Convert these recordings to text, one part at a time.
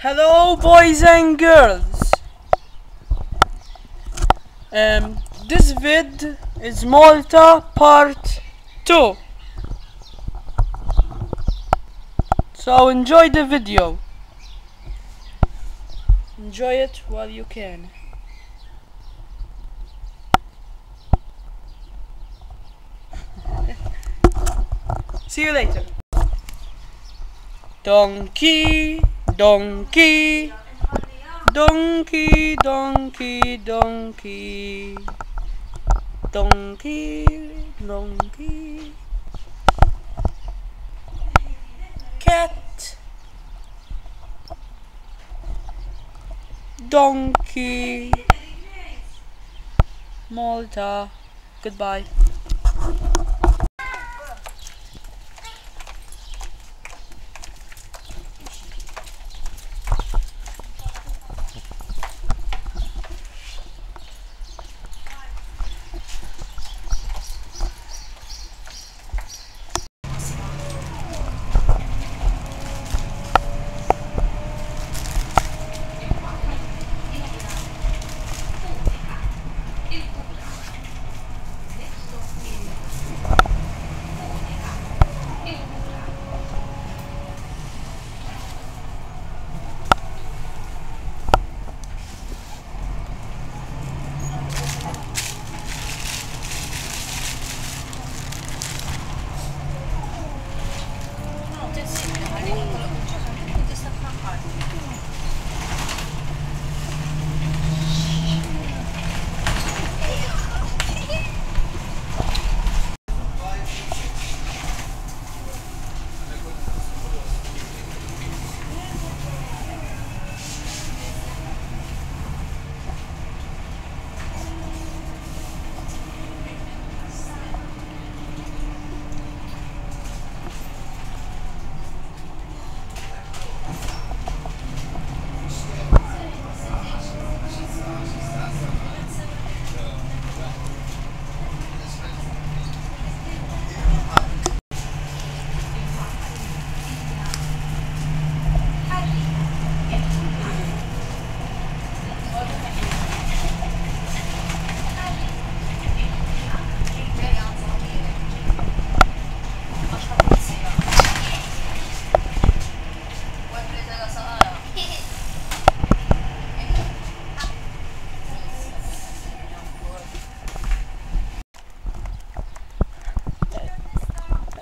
Hello, boys and girls. Um, this vid is Malta Part 2. So enjoy the video. Enjoy it while you can. See you later. Donkey, donkey, donkey, donkey, donkey, donkey, donkey. Cat, donkey, Malta. Goodbye.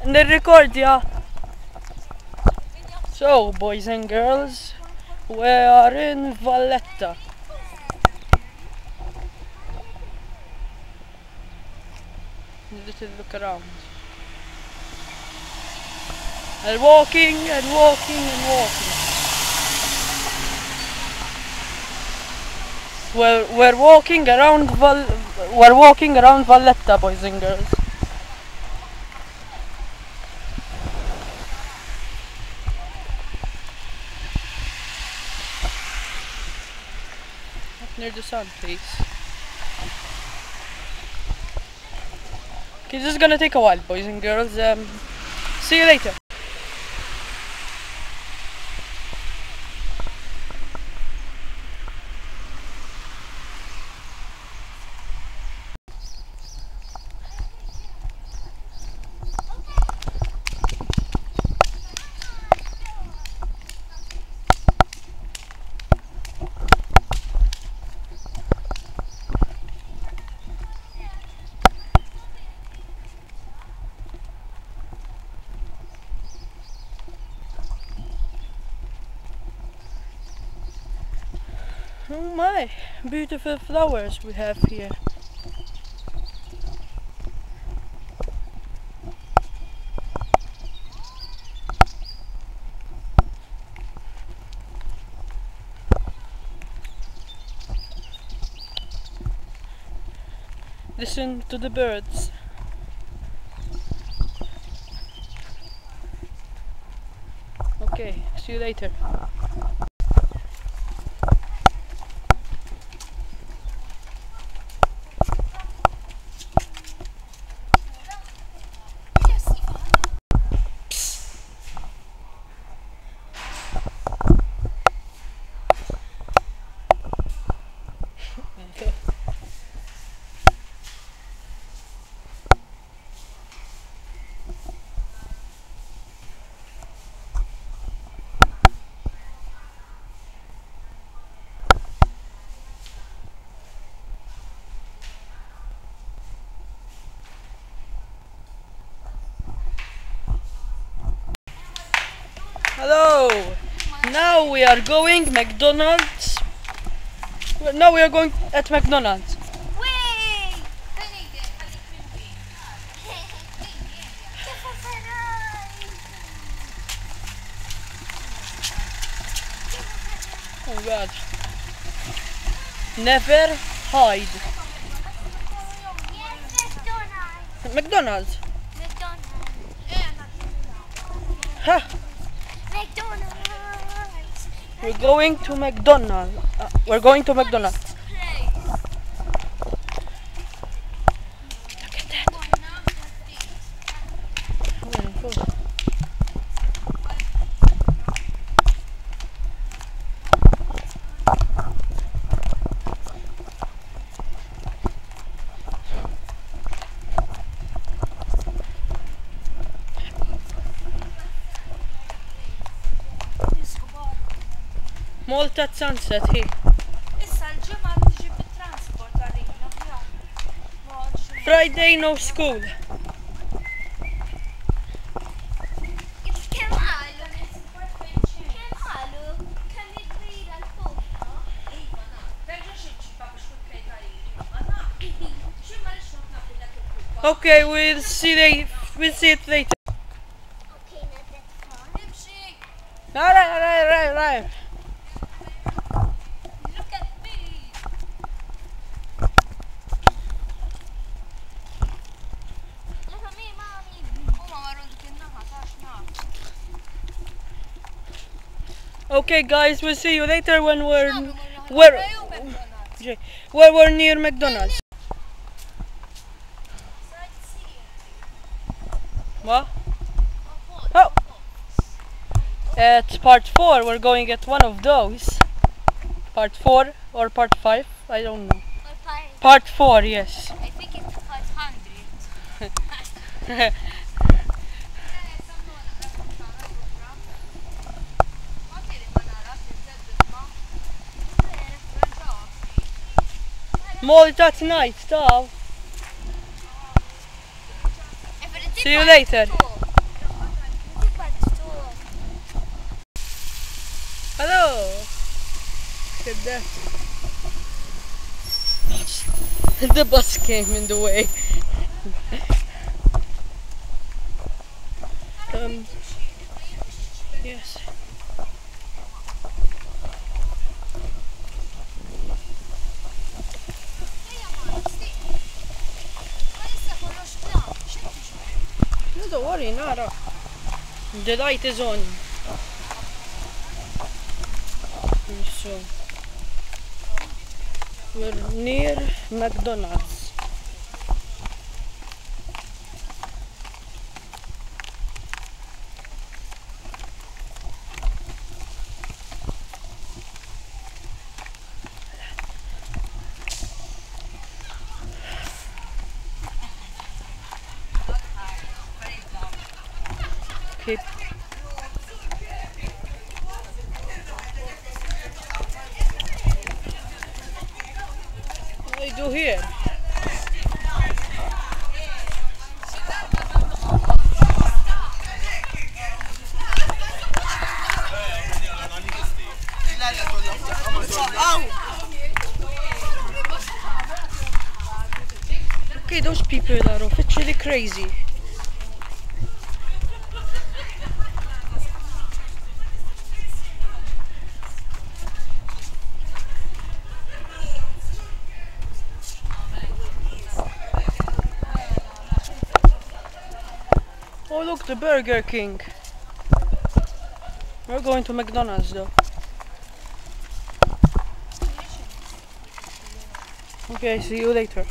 Nirrecord ja. So, boys and girls, we are in Valletta. Little look around. And walking and walking and walking. We're, we're walking around Val we're walking around Valletta, boys and girls. The sun, please. Okay, this is gonna take a while, boys and girls. Um, see you later. Oh my, beautiful flowers we have here. Listen to the birds. Okay, see you later. Hello. Now we are going McDonald's. Now we are going at McDonald's. Oh God. Never hide. McDonald's. McDonald's. McDonald's. Ha! McDonald's. We're going to McDonald's. Uh, we're going to McDonald's. Place. Look at that. Malta at sunset here. Friday no school. Okay, we'll see they we'll see it later. Okay. Alright, alright, alright, alright. Okay, guys, we'll see you later when we're where where we're near McDonald's. What? Oh. At part four, we're going at one of those. Part four or part five? I don't know. Part four, yes. I think it's 500. Malta tonight, ciao. See you later. Hello. At that. the bus came in the way. um, yes. Don't Nara. The light is on. So, we're near McDonald's. Okay. What do here? Okay, those people are officially crazy. Oh look, the Burger King. We're going to McDonald's though. Okay, see you later.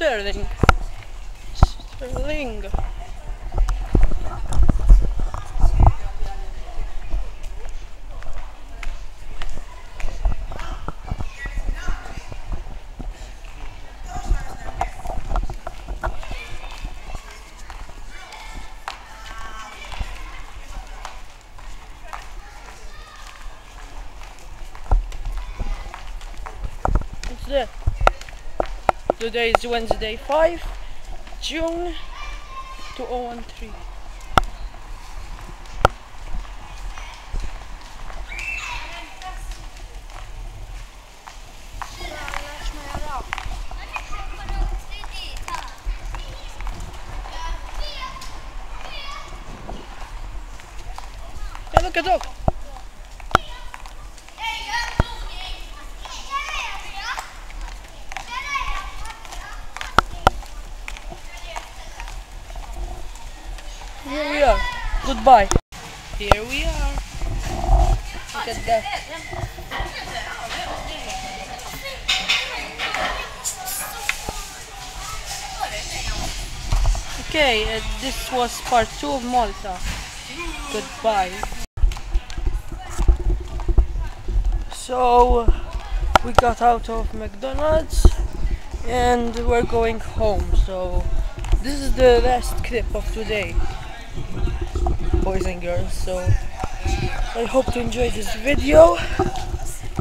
Sterling. Sterling. That? Today is Wednesday 5 June 2013. Yeah, look at dog. Here we are. Goodbye. Here we are. Look at that. Okay, uh, this was part two of Malta. Goodbye. So we got out of McDonald's and we're going home. So this is the last clip of today, boys and girls. So I hope to enjoy this video.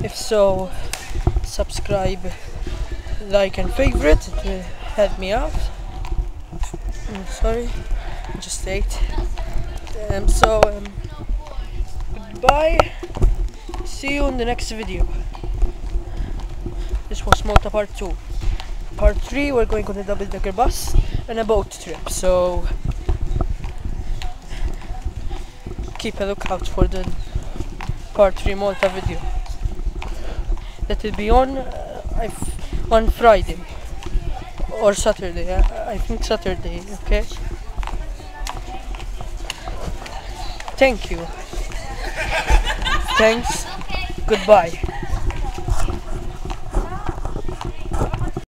If so, subscribe, like, and favorite. It will help me out. I'm sorry, just ate. Um, so um, goodbye. See you in the next video. This was Malta Part 2. Part 3 we're going on a double decker bus and a boat trip. So keep a lookout for the Part 3 Malta video. That will be on uh, on Friday or Saturday. I, I think Saturday. Okay. Thank you. Thanks. Goodbye.